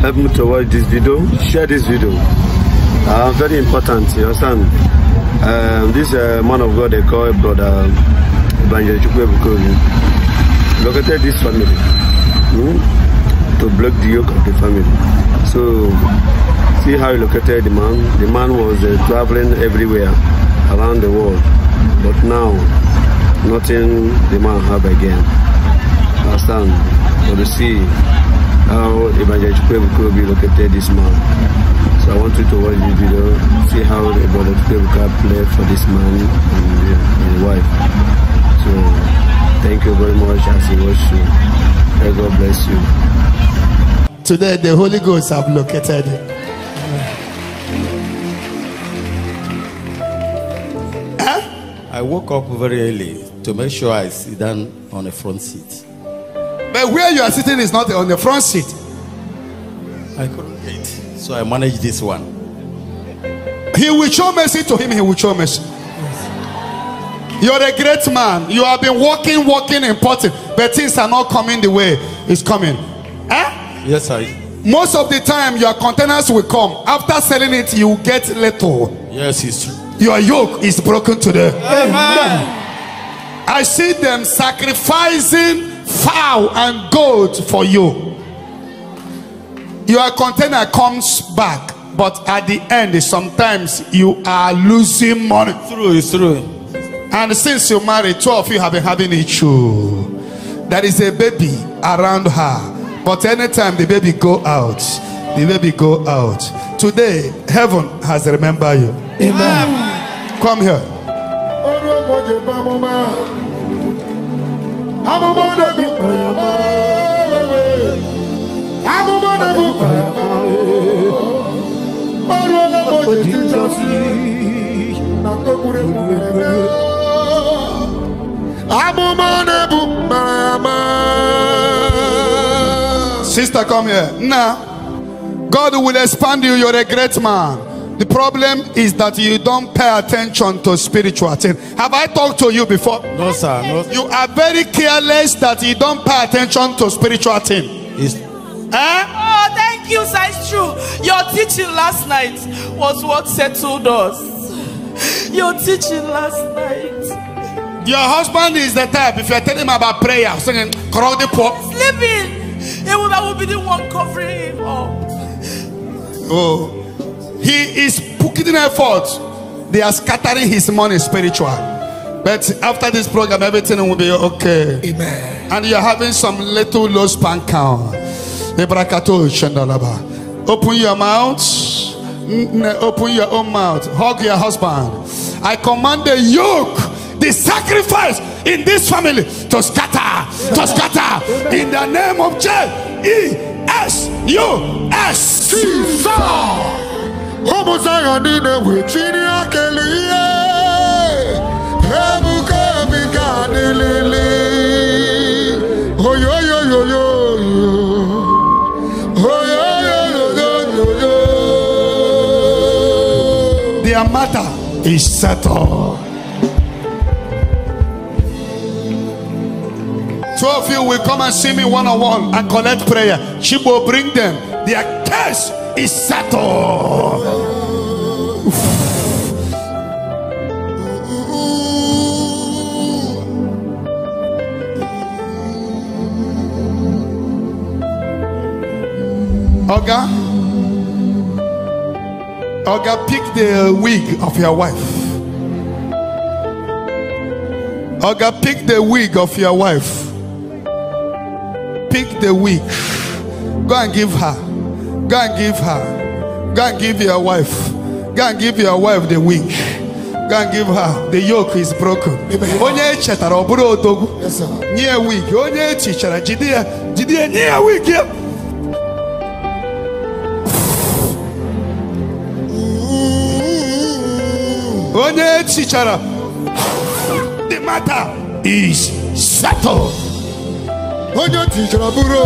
help me to watch this video, share this video. Uh, very important, you understand? Um, this uh, man of God they call brother Banjo Chukwuebuka Obi located this family hmm, to block the yoke of the family. So see how he located the man. The man was uh, traveling everywhere around the world, but now nothing the man have again. Understand? But to see how Evangelist Chukwuebuka Obi located this man. So I want you to watch this video, see how the brother Chukwuebuka played for this man and his wife. So thank you very much as you watch you. May God bless you. Today, the Holy Ghost have located it. I woke up very early to make sure I sit down on the front seat. But where you are sitting is not on the front seat. I couldn't eat, so I managed this one. He will show mercy to him, he will show mercy. You're a great man. You have been walking, walking, important, but things are not coming the way it's coming. Eh? Yes, I. Most of the time, your containers will come. After selling it, you get little. Yes, it's true. Your yoke is broken today. Amen. I see them sacrificing fowl and goat for you. Your container comes back, but at the end, sometimes you are losing money. True, it's true. And since you married, two of you have been having issue. There is a baby around her, but anytime the baby go out, the baby go out. Today, heaven has remembered you. Amen. Come here. Sister, come here. Now, God will expand you. You're a great man. The problem is that you don't pay attention to spiritual things. Have I talked to you before? No, sir. No. You are very careless that you don't pay attention to spiritual things. It's, Eh? Oh, thank you, sir. It's true. Your teaching last night was what settled us. Your teaching last night. Your husband is the type, if you're telling him about prayer, singing, "Crow the poor." Sleeping. It will, I will be the one covering him up. Oh, he is putting effort. They are scattering his money spiritual. But after this program, everything will be okay. Amen. And you're having some little low sperm count. Open your mouth. Open your own mouth. Hug your husband. I command the yoke, the sacrifice in this family to scatter, to scatter. In the name of J E S U S. ụmụ Zion niile wee chiri akele ihe ebuka ebuka adịlịlị oyoyoyoyo. Oyoyoyoyo Their matter is settled. Two of you will come and see me one on one and collect prayer. Will bring them. Their case is settled. Oga, Oga, pick the wig of your wife. Oga, pick the wig of your wife. Pick the wig. Go and give her. Go and give her. Go and give your wife. Go and give your wife the wig. Go and give her. The yoke is broken. Onye echetara ọ bụrụ odogwu. Nye wig. Onye echichara jide ya. Jide ya nye ya wig ya. Onye echichara. The matter is settled. Onye tichara bụrụ